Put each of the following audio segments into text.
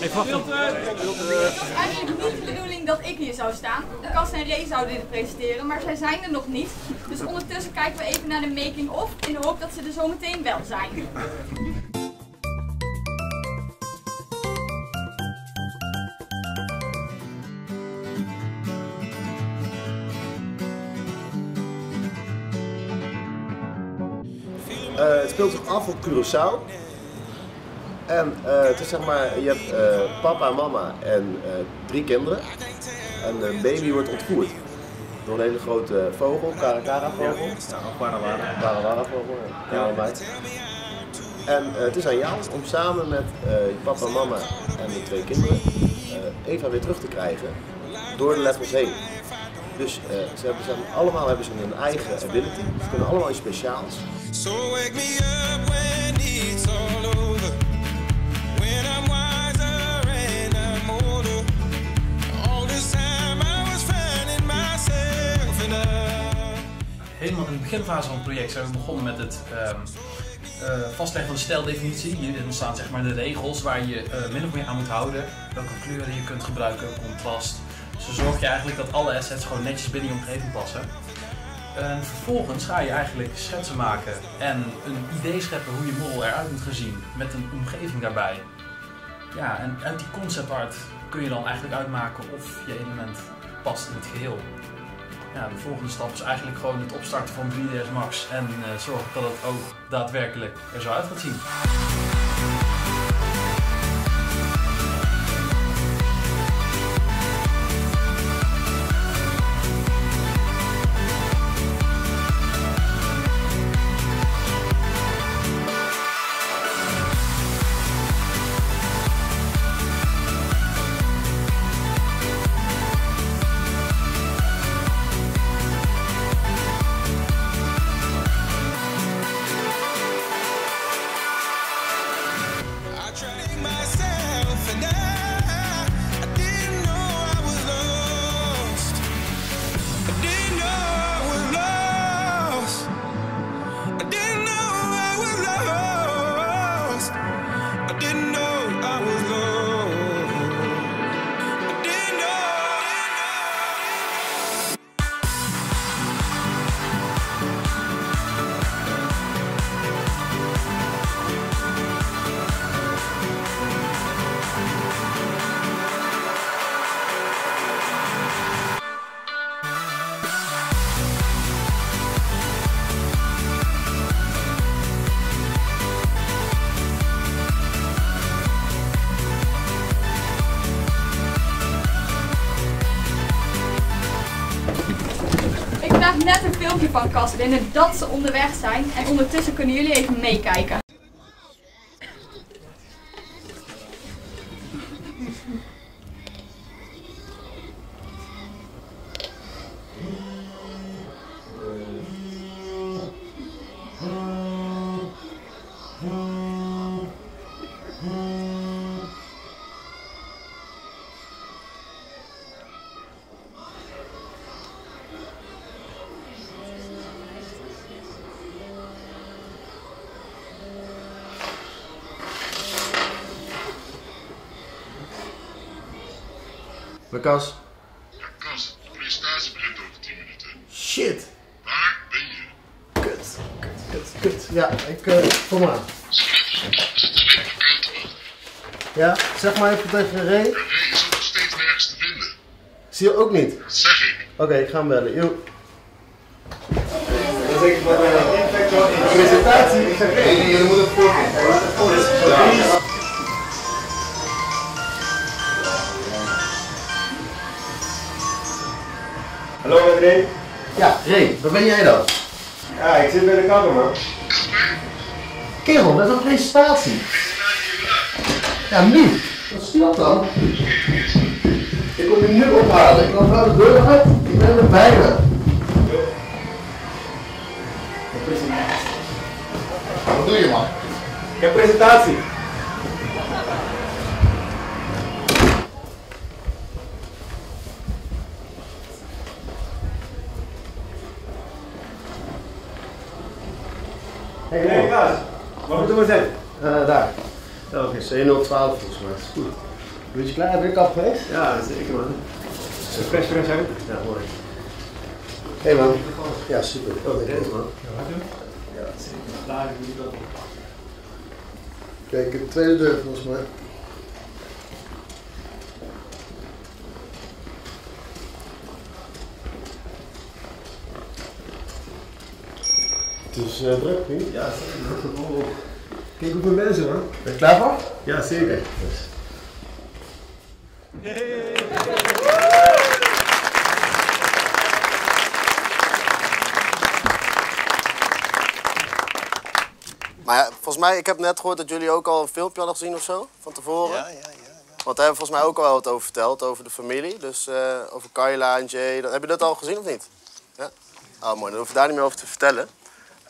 Even Het was eigenlijk niet de bedoeling dat ik hier zou staan. Cas en Ray zouden dit presenteren, maar zij zijn er nog niet. Dus ondertussen kijken we even naar de making-of in de hoop dat ze er zo meteen wel zijn. Eh, het speelt zich af op Curaçao. En eh, het is zeg maar, je hebt eh, papa, mama en eh, drie kinderen. En de baby wordt ontvoerd door een hele grote vogel, Caracara vogel. Warawara vogel, ja. ja. meid. En het is aan jou om samen met eh, je papa, mama en de twee kinderen eh, Eva weer terug te krijgen door de levels heen. Dus eh, ze hebben, ze hebben- allemaal hebben ze een eigen ability. Ze kunnen allemaal iets speciaals. So wake me up Helemaal in de beginfase van het project zijn we begonnen met het eh, vastleggen van de stijldefinitie. Hierin staan zeg maar de regels waar je eh, min of meer aan moet houden. Welke kleuren je kunt gebruiken, contrast. Zo zorg je eigenlijk dat alle assets gewoon netjes binnen je omgeving passen. En vervolgens ga je eigenlijk schetsen maken en een idee scheppen hoe je model eruit moet gaan zien met een omgeving daarbij. Ja, en uit die concept art kun je dan eigenlijk uitmaken of je element past in het geheel. De volgende stap is eigenlijk gewoon het opstarten van 3ds Max en eh, zorgen dat het ook daadwerkelijk er zo uit gaat zien. Krijg net een filmpje van Cas binnen dat ze onderweg zijn en ondertussen kunnen jullie even meekijken. Lucas. Ja, Kas, de presentatie begint over 10 minuten. Shit. Waar ben je? Kut, kut, kut, kut. Ja, ik, uh, kom wachten. Ja, zeg maar even tegen Ray. Ray is ook nog steeds nergens te vinden. Zie je ook niet? Dat zeg ik. Oké, ik ga hem bellen. Yo. Dan zeg ik van de presentatie. Ik zeg, nee, jullie moeten het voorkeren. Hallo met Ray? Ja, Ray, waar ben jij dan? Ja, ik zit bij de kapper man. Kerel, dat is een presentatie. Ja, nu. Wat is dat dan? Ik kom je nu ophalen. Ik loop naar de deur uit. Ik ben er bijna. Wat doe je man? Ik heb presentatie. Hey, Hey Klaas, wat moeten we zeggen? Eh, daar. Dat is 1012 volgens mij. Dat is goed. Ben je klaar? Ben je kap geweest? Ja, zeker man. Fresh, fresh uit. Ja, mooi. Hé hey man. Ja, super. Oh, denk man. Kijk, de tweede deur volgens mij. Is uh, druk, niet? Ja, zeker. Oh. Kijk hoeveel mensen man. Ben je klaar voor? Ja, zeker. Maar ja, volgens mij, ik heb net gehoord dat jullie ook al een filmpje hadden gezien of zo, van tevoren. Ja, ja, ja. Want daar hebben we volgens mij ook al wat over verteld, over de familie. Dus eh, over Kayla en Jay. Dat- Heb je dat al gezien of niet? Ja? Oh mooi, dan hoef je daar niet meer over te vertellen.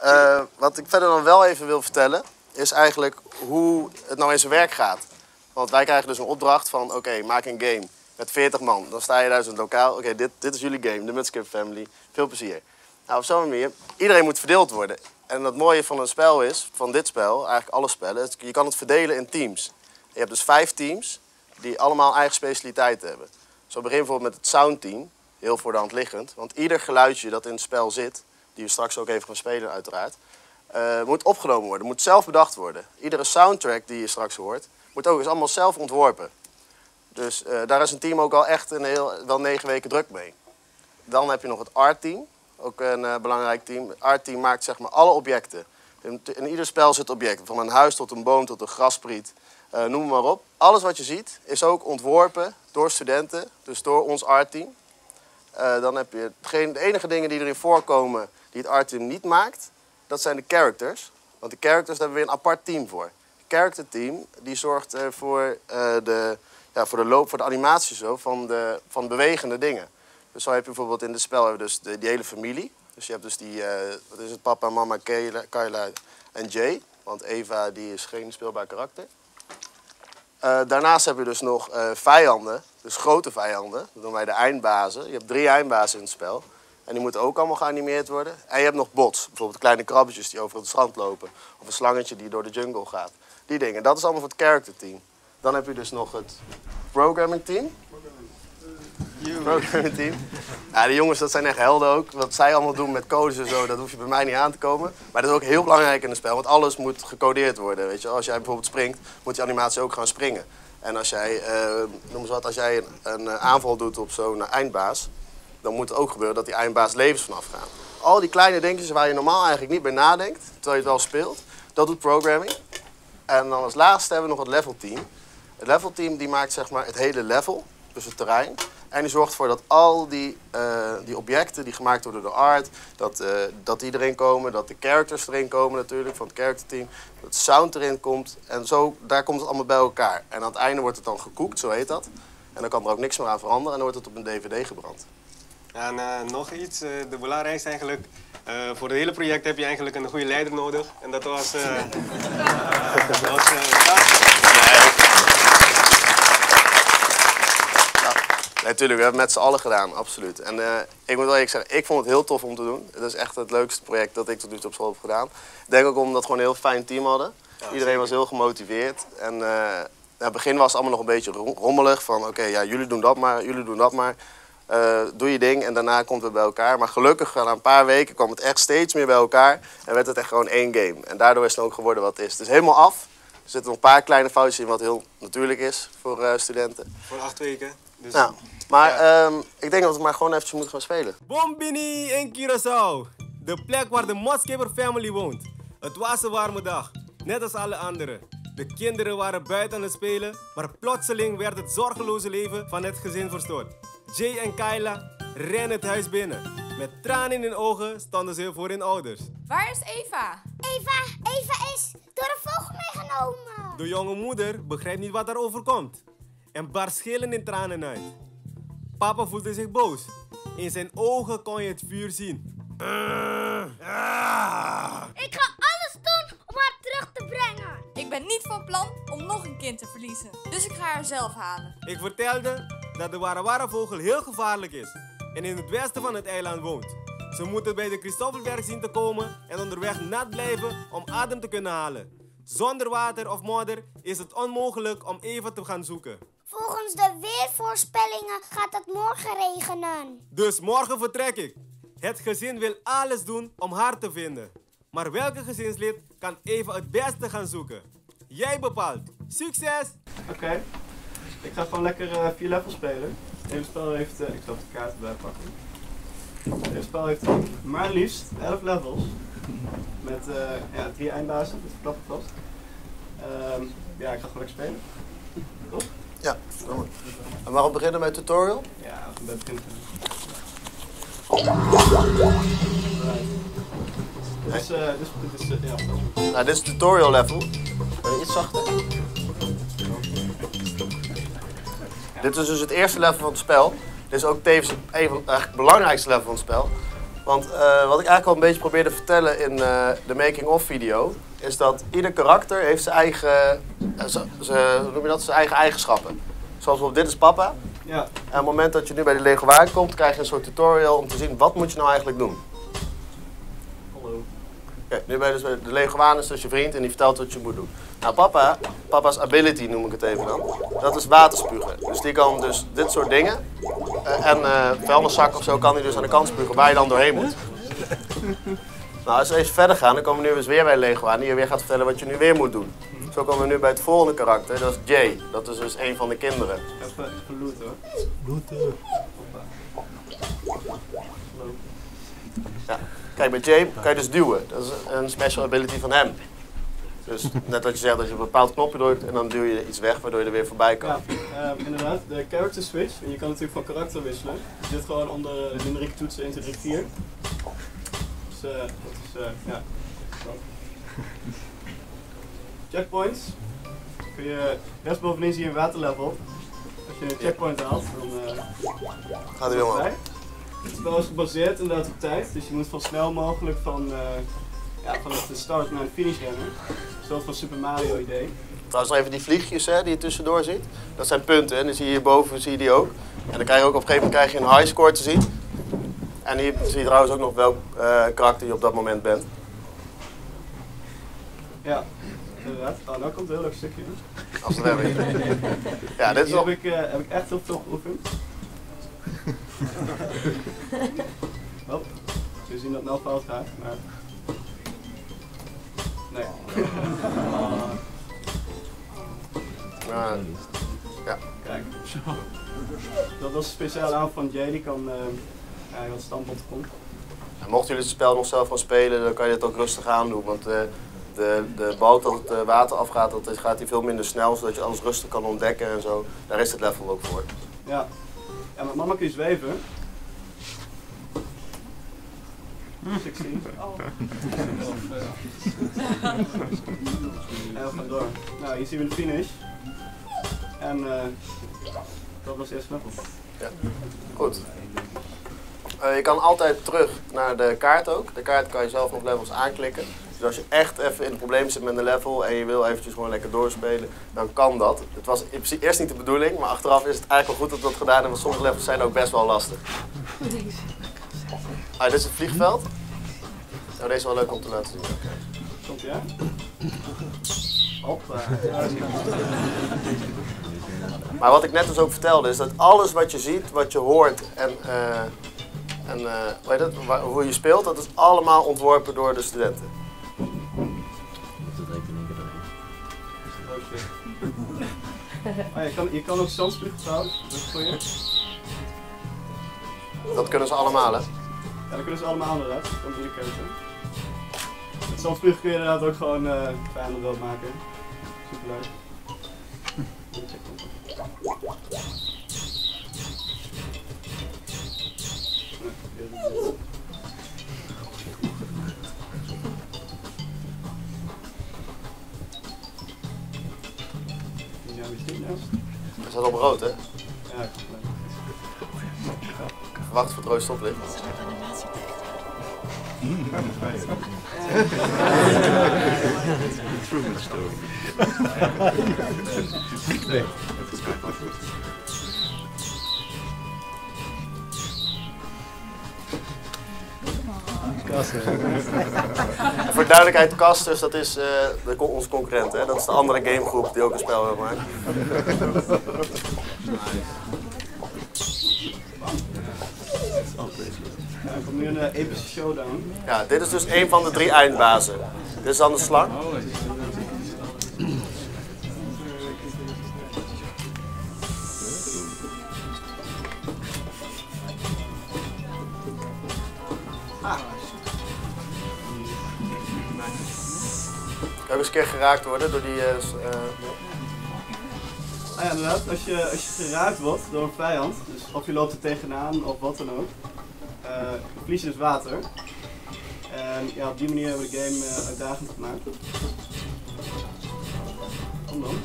Eh, wat ik verder dan wel even wil vertellen, is eigenlijk hoe het nou in zijn werk gaat. Want wij krijgen dus een opdracht van, oké, maak een game met 40 man. Dan sta je daar in het lokaal, oké, dit, dit is jullie game, de Mudskip Family. Veel plezier. Nou, op zo'n manier, iedereen moet verdeeld worden. En het mooie van een spel is, van dit spel, eigenlijk alle spellen, je kan het verdelen in teams. Je hebt dus vijf teams die allemaal eigen specialiteiten hebben. Zo begin bijvoorbeeld met het soundteam, heel voor de hand liggend. Want ieder geluidje dat in het spel zit, die we straks ook even gaan spelen uiteraard, eh, moet opgenomen worden, moet zelf bedacht worden. Iedere soundtrack die je straks hoort, moet ook eens allemaal zelf ontworpen. Dus eh, daar is een team ook al echt een heel, wel negen weken druk mee. Dan heb je nog het art-team, ook een eh, belangrijk team. Het art-team maakt zeg maar alle objecten. In, in ieder spel zit object, van een huis tot een boom tot een graspriet, noem maar op. Alles wat je ziet is ook ontworpen door studenten, dus door ons art-team. Eh, dan heb je de enige dingen die erin voorkomen die het art-team niet maakt, dat zijn de characters. Want de characters hebben we een apart team voor. Het character team die zorgt eh, voor, eh, de, ja, voor de loop, voor de animatie zo, van, de, van bewegende dingen. Dus zo heb je bijvoorbeeld in het spel hebben dus de, die hele familie. Dus je hebt dus die, wat is het, papa, mama, Kayla, en Jay. Want Eva die is geen speelbaar karakter. Daarnaast heb je dus nog vijanden, dus grote vijanden. Dat noemen wij de eindbazen. Je hebt drie eindbazen in het spel. En die moeten ook allemaal geanimeerd worden. En je hebt nog bots, bijvoorbeeld kleine krabbetjes die over het strand lopen. Of een slangetje die door de jungle gaat. Die dingen, dat is allemaal voor het character team. Dan heb je dus nog het programming team. Programming team. Ja, die jongens, dat zijn echt helden ook. Wat zij allemaal doen met codes en zo, dat hoef je bij mij niet aan te komen. Maar dat is ook heel belangrijk in het spel, want alles moet gecodeerd worden. Weet je? Als jij bijvoorbeeld springt, moet die animatie ook gaan springen. En als jij, eh, noem eens wat, als jij een, eh, aanval doet op zo'n eindbaas, dan moet het ook gebeuren dat die eindbaas levens vanaf gaan. Al die kleine dingetjes waar je normaal eigenlijk niet bij nadenkt, terwijl je het wel speelt, dat doet programming. En dan als laatste hebben we nog het level team. Het level team die maakt zeg maar het hele level, dus het terrein. En die zorgt ervoor dat al die, eh, die objecten die gemaakt worden door art, dat, eh, dat die erin komen, dat de characters erin komen natuurlijk van het character team, dat de sound erin komt. En zo, daar komt het allemaal bij elkaar. En aan het einde wordt het dan gekoekt, zo heet dat. En dan kan er ook niks meer aan veranderen en dan wordt het op een dvd gebrand. En eh, nog iets, eh, de belangrijkste eigenlijk. eh, voor het hele project heb je eigenlijk een goede leider nodig. En dat was. eh dat was eh, Kaas. Nee, tuurlijk, we hebben het met z'n allen gedaan, absoluut. En eh, ik moet wel eerlijk zeggen, ik vond het heel tof om te doen. Het is echt het leukste project dat ik tot nu toe op school heb gedaan. Ik denk ook omdat we gewoon een heel fijn team hadden. Iedereen was heel gemotiveerd. En in het begin was het allemaal nog een beetje ro- rommelig. Van oké, ja, jullie doen dat maar, jullie doen dat maar. Eh, doe je ding en daarna komt het bij elkaar. Maar gelukkig, na een paar weken kwam het echt steeds meer bij elkaar. En werd het echt gewoon één game. En daardoor is het ook geworden wat het is. Het is helemaal af. Er zitten nog een paar kleine foutjes in wat heel natuurlijk is voor studenten. Voor acht weken. Dus Nou, maar ehm, ik denk dat we maar gewoon eventjes moeten gaan spelen. Bombini in Curaçao. De plek waar de Moskipper family woont. Het was een warme dag, net als alle anderen. De kinderen waren buiten aan het spelen, maar plotseling werd het zorgeloze leven van het gezin verstoord. Jay en Kyla rennen het huis binnen. Met tranen in hun ogen stonden ze voor hun ouders. Waar is Eva? Eva, Eva is door een vogel meegenomen. De jonge moeder begrijpt niet wat er overkomt en barst schillen in tranen uit. Papa voelde zich boos. In zijn ogen kon je het vuur zien. Ik ga alles doen om haar terug te brengen. Ik ben niet van plan om nog een kind te verliezen. Dus ik ga haar zelf halen. Ik vertelde dat de warawara-vogel heel gevaarlijk is en in het westen van het eiland woont. Ze moeten bij de Christoffelberg zien te komen en onderweg nat blijven om adem te kunnen halen. Zonder water of modder is het onmogelijk om Eva te gaan zoeken. Volgens de weervoorspellingen gaat het morgen regenen. Dus morgen vertrek ik. Het gezin wil alles doen om haar te vinden. Maar welke gezinslid kan even het beste gaan zoeken? Jij bepaalt. Succes! Oké. Ik ga gewoon lekker eh, vier levels spelen. Hele spel heeft, eh, ik zal de kaart erbij pakken. Spel heeft maar liefst 11 levels. Met eh, ja, drie eindbazen, dat verklap ik vast. Ehm, ja, ik ga gewoon lekker spelen. Toch? Ja. En waarom beginnen met tutorial? Ja, bij het begin. Dit is, eh, dit is, dit is, eh, ja, dat is goed. Nou, dit is tutorial level. Ben je iets zachter? Dit is dus het eerste level van het spel. Dit is ook tevens een eigenlijk het belangrijkste level van het spel. Want eh, wat ik eigenlijk al een beetje probeerde te vertellen in eh, de making-of video, is dat ieder karakter heeft zijn eigen, eh, z- z- hoe noem je dat, zijn eigen eigenschappen. Zoals bijvoorbeeld dit is papa. Ja. En op het moment dat je nu bij de Lego waar komt, krijg je een soort tutorial om te zien wat moet je nou eigenlijk doen. Kijk, nu ben je dus bij de Leguaan is dus je vriend en die vertelt wat je moet doen. Nou, papa, papa's ability noem ik het even dan, dat is waterspugen. Dus die kan dus dit soort dingen eh, en eh vuilniszak of zo kan hij dus aan de kant spugen waar je dan doorheen moet. Nou, als we even verder gaan, dan komen we nu dus weer bij Leguaan die je weer gaat vertellen wat je nu weer moet doen. Zo komen we nu bij het volgende karakter, dat is Jay. Dat is dus een van de kinderen. Even, looten hoor. Looten. Ja. Kijk, bij Jay kan je dus duwen. Dat is een special ability van hem. Dus net wat je zegt, dat je een bepaald knopje drukt en dan duw je iets weg, waardoor je er weer voorbij kan. Ja, ehm, inderdaad. De character switch. En je kan natuurlijk van karakter wisselen. Je zit gewoon onder de numerieke toetsen 1, 2, 3, 4. Dus eh, dat is, eh, ja. Checkpoints. Kun je rechtsbovenin zie je een waterlevel. Als je een checkpoint haalt, dan eh Gaat hij weer omhoog. Het spel is gebaseerd inderdaad op tijd. Dus je moet zo snel mogelijk van, eh ja, vanaf de start naar de finish rennen. Een soort van Super Mario idee. Trouwens nog even die vliegjes hè, die je tussendoor ziet. Dat zijn punten en die zie je hierboven zie je die ook. En dan krijg je ook op een gegeven moment krijg je een high score te zien. En hier zie je trouwens ook nog welk eh, karakter je op dat moment bent. Ja, inderdaad. Oh, nou komt een heel leuk stukje. Als we het hebben. Ja, dit is Hier heb ik, eh, heb ik echt heel veel geoefend. oh, we zien dat het nou fout gaat, maar... Nee. Ja. ja. Kijk. Dat was speciaal aan van Jay, die kan... ja, wat standpunt komt. En mochten jullie het spel nog zelf gaan spelen, dan kan je het ook rustig aan doen. Want eh, de, de boot dat het eh, water afgaat, dat gaat hij veel minder snel, zodat je alles rustig kan ontdekken en zo. Daar is het level ook voor. Ja. Ja, met mama kun je zweven. Sexy. En we gaan door. Nou, hier zien we de finish. En eh dat was eerst level. Ja. Goed. Eh, je kan altijd terug naar de kaart ook. De kaart kan je zelf nog levels aanklikken. Dus als je echt even in een probleem zit met een level en je wil eventjes gewoon lekker doorspelen, dan kan dat. Het was in principe eerst niet de bedoeling, maar achteraf is het eigenlijk wel goed dat we dat gedaan hebben, want sommige levels zijn ook best wel lastig. Ah, dit is het vliegveld. Oh, deze is wel leuk om te laten zien. Oké. Komt ja? Hoppa. Maar wat ik net dus ook vertelde, is dat alles wat je ziet, wat je hoort en, eh, en eh, het, hoe je speelt, dat is allemaal ontworpen door de studenten. Oh, je, kan, je kan ook zandspuug trouwens, dat is voor je. Dat kunnen ze allemaal, hè? Ja, dat kunnen ze allemaal inderdaad. Dat kan je keuze. Met kun je inderdaad ook gewoon eh vijanden doodmaken. Superleuk. Dat staat op rood, hè? Ja, leuk. Wacht voor het rode stoplicht. Truman story. Voor duidelijkheid, Casters, dat is eh, onze concurrent. Hè? Dat is de andere gamegroep die ook een spel wil maken. Er komt nu een epische showdown. Ja, dit is dus een van de drie eindbazen. Dit is dan de slang. Ook eens een keer geraakt worden door die... Ah ja, inderdaad, als je, als je geraakt wordt door een vijand, dus of je loopt er tegenaan of wat dan ook, eh verlies je dus water. En ja, op die manier hebben we de game uitdagend gemaakt. Kom dan.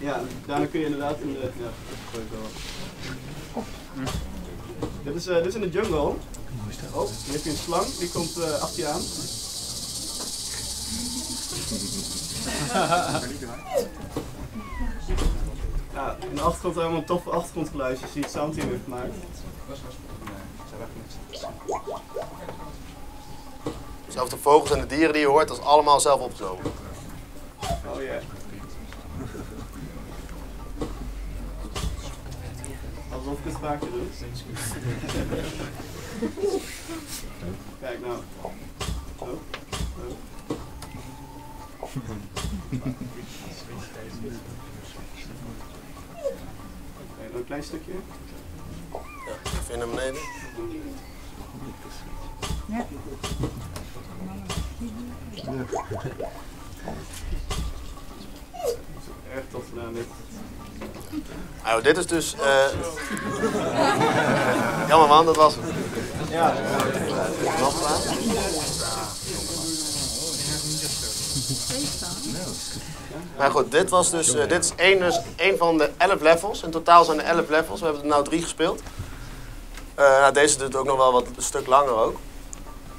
Ja, daarna kun je inderdaad in de. Ja, gooi ik wel. Dit is, eh, dit is in de jungle. Oh, hier heb je een slang, die komt eh, achter je aan. Ja, in de achtergrond we een toffe achtergrondgeluidjes die het soundteam heeft gemaakt. Zelfs de vogels en de dieren die je hoort, dat is allemaal zelf opgenomen. Oh ja. Alsof ik het doe. Kijk nou. Oké, nog een klein stukje. Even naar beneden. Erg tof gedaan dit. Nou, dit is dus. eh Jammer man, dat was het. Ja. Nog gedaan? Maar goed, dit was dus. eh, dit is één, dus één van de 11 levels. In totaal zijn er 11 levels. We hebben er nou drie gespeeld. Eh, nou, deze duurt ook nog wel wat een stuk langer ook.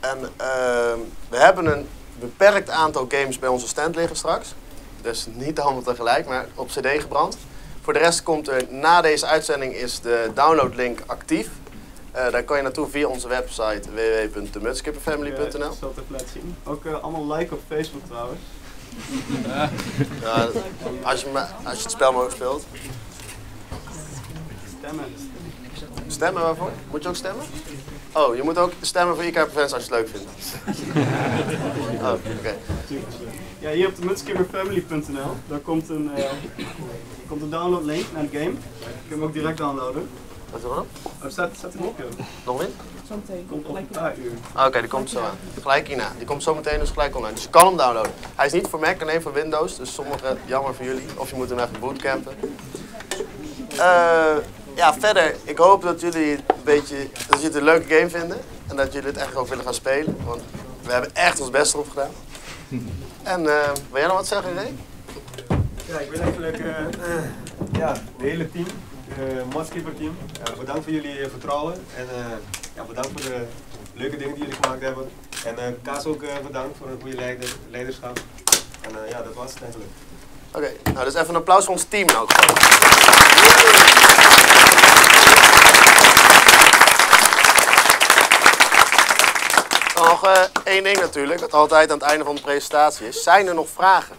En ehm, we hebben een beperkt aantal games bij onze stand liggen straks. Dus niet allemaal tegelijk, maar op CD gebrand. Voor de rest komt er na deze uitzending is de downloadlink actief. Eh, daar kan je naartoe via onze website www.themudskipperfamily.nl. Ik zal het even laten zien. Ook eh, allemaal like op Facebook trouwens. Ja, als, je, als je het spel maar ook speelt. Stemmen. Stemmen waarvoor? Moet je ook stemmen? Oh, je moet ook stemmen voor IK Fans als je het leuk vindt. Oh, oké. Ja, hier op de mudskipperfamily.nl, daar komt een, eh, komt een downloadlink naar de game. Je kunt hem ook direct downloaden. Wat is er dan? Oh, staat, staat hem op, joh. Nog in? Komt op een paar uur. Ah, Oké, die komt zo aan. Gelijk hierna. Die komt zo meteen dus gelijk online. Dus je kan hem downloaden. Hij is niet voor Mac, alleen voor Windows. Dus sommige, jammer voor jullie. Of je moet hem even bootcampen. Eh, ja, verder. Ik hoop dat jullie, het een beetje, dat jullie het een leuke game vinden. En dat jullie het echt ook willen gaan spelen. Want we hebben echt ons best erop gedaan. En eh wil jij nog wat zeggen, Ray? Ja, ik wil eigenlijk eh, eh, ja, de hele team, uh, Matskipper team, eh, bedankt voor jullie eh, vertrouwen en eh, ja, bedankt voor de leuke dingen die jullie gemaakt hebben. En eh Kaas ook eh, bedankt voor een goede leider, leiderschap. En eh, ja, dat was het eigenlijk. Oké, nou dus even een applaus voor ons team in nog eh, één ding natuurlijk, dat altijd aan het einde van de presentatie is. Zijn er nog vragen?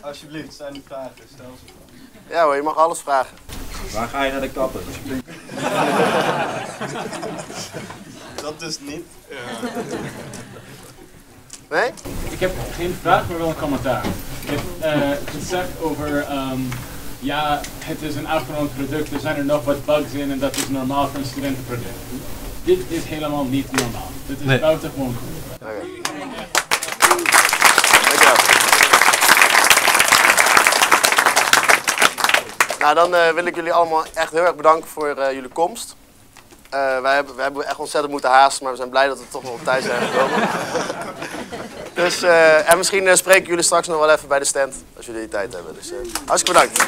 Alsjeblieft, zijn er vragen? Stel ze. Ja hoor, je mag alles vragen. Waar ga je naar de kapper? Dat dus niet. Nee? Ik heb geen vraag, maar wel een commentaar. Je hebt eh, gezegd over, ehm, ja, het is een afgerond product, er zijn er nog wat bugs in en dat is normaal voor een studentenproduct. Dit is helemaal niet normaal. Dit is Nee. buitengewoon goed. Nou, dan eh, wil ik jullie allemaal echt heel erg bedanken voor eh, jullie komst. Eh, wij, hebben, wij hebben echt ontzettend moeten haasten, maar we zijn blij dat we toch nog op tijd zijn gekomen. dus, eh, en misschien spreken jullie straks nog wel even bij de stand, als jullie die tijd hebben. Dus, eh, hartstikke bedankt.